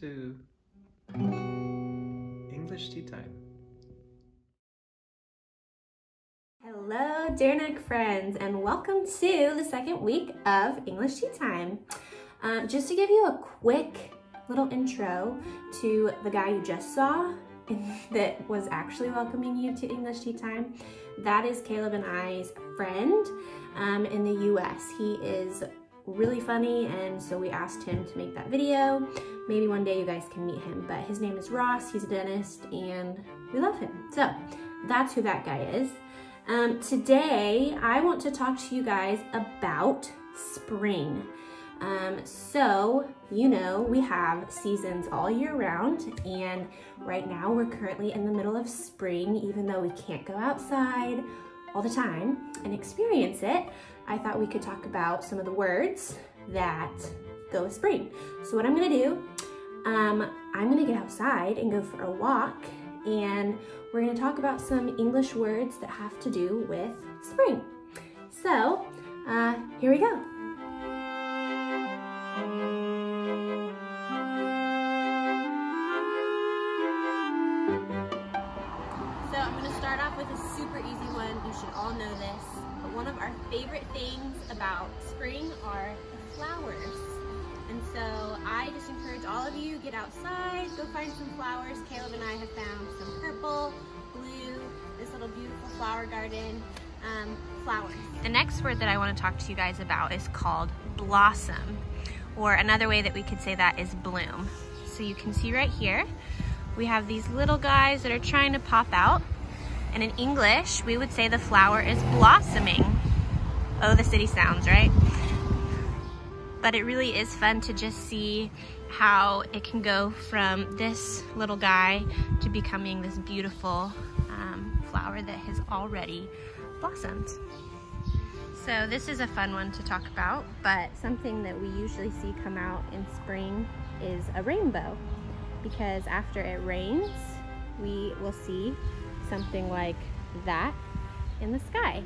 to English Tea Time. Hello, Dernek friends, and welcome to the second week of English Tea Time. Um, just to give you a quick little intro to the guy you just saw that was actually welcoming you to English Tea Time, that is Caleb and I's friend um, in the US. He is really funny and so we asked him to make that video. Maybe one day you guys can meet him, but his name is Ross, he's a dentist and we love him. So that's who that guy is. Um, today I want to talk to you guys about spring. Um, so, you know, we have seasons all year round, and right now we're currently in the middle of spring, even though we can't go outside all the time and experience it. I thought we could talk about some of the words that go with spring. So, what I'm gonna do, um, I'm gonna get outside and go for a walk, and we're gonna talk about some English words that have to do with spring. So, uh, here we go. Start off with a super easy one. You should all know this. But one of our favorite things about spring are the flowers. And so I just encourage all of you, get outside, go find some flowers. Caleb and I have found some purple, blue, this little beautiful flower garden, um, flowers. The next word that I want to talk to you guys about is called blossom, or another way that we could say that is bloom. So you can see right here, we have these little guys that are trying to pop out. And in English, we would say the flower is blossoming. Oh, the city sounds, right? But it really is fun to just see how it can go from this little guy to becoming this beautiful um, flower that has already blossomed. So this is a fun one to talk about, but something that we usually see come out in spring is a rainbow because after it rains, we will see something like that in the sky.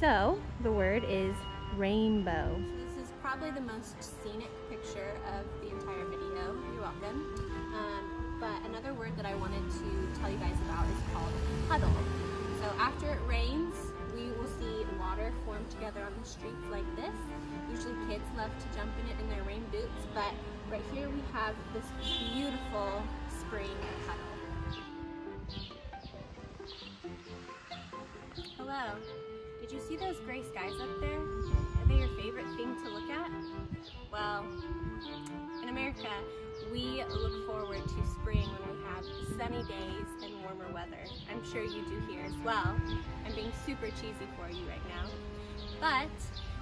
So the word is rainbow. This is probably the most scenic picture of the entire video. You're welcome. Um, but another word that I wanted to tell you guys about is called puddle. So after it rains, we will see water form together on the streets like this. Usually kids love to jump in it in their rain boots, but right here we have this beautiful spring puddle. Hello. Did you see those gray skies up there? Are they your favorite thing to look at? Well, in America, we look forward to spring when we have sunny days and warmer weather. I'm sure you do here as well. I'm being super cheesy for you right now. But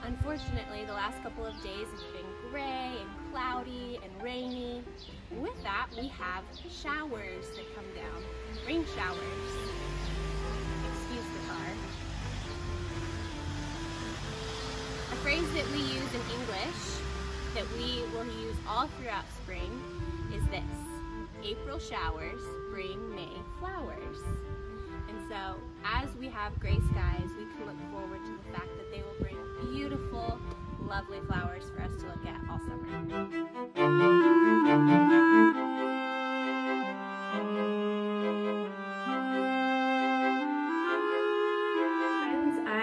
unfortunately, the last couple of days have been gray and cloudy and rainy. With that, we have showers that come down, rain showers. Excuse the car. Phrase that we use in English that we will use all throughout spring is this. April showers bring May flowers. And so as we have gray skies, we can look forward to the fact that they will bring beautiful, lovely flowers for us to look at all summer.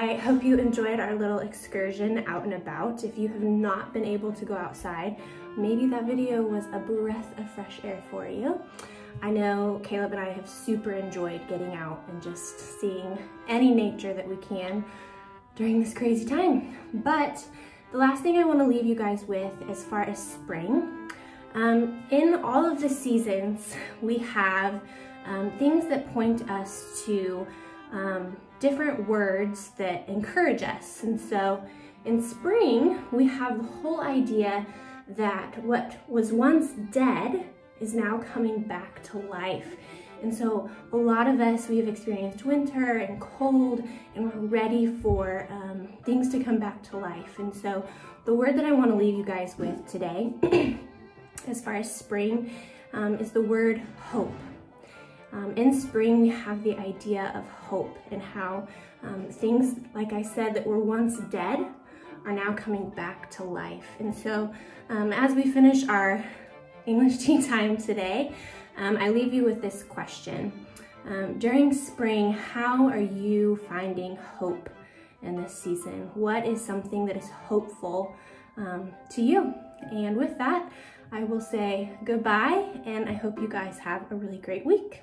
I hope you enjoyed our little excursion out and about. If you have not been able to go outside, maybe that video was a breath of fresh air for you. I know Caleb and I have super enjoyed getting out and just seeing any nature that we can during this crazy time. But the last thing I want to leave you guys with as far as spring, um, in all of the seasons, we have um, things that point us to um, different words that encourage us. And so in spring, we have the whole idea that what was once dead is now coming back to life. And so a lot of us, we have experienced winter and cold and we're ready for um, things to come back to life. And so the word that I wanna leave you guys with today, as far as spring, um, is the word hope. Um, in spring, we have the idea of hope and how um, things, like I said, that were once dead are now coming back to life. And so um, as we finish our English Tea Time today, um, I leave you with this question. Um, during spring, how are you finding hope in this season? What is something that is hopeful um, to you? And with that, I will say goodbye and I hope you guys have a really great week.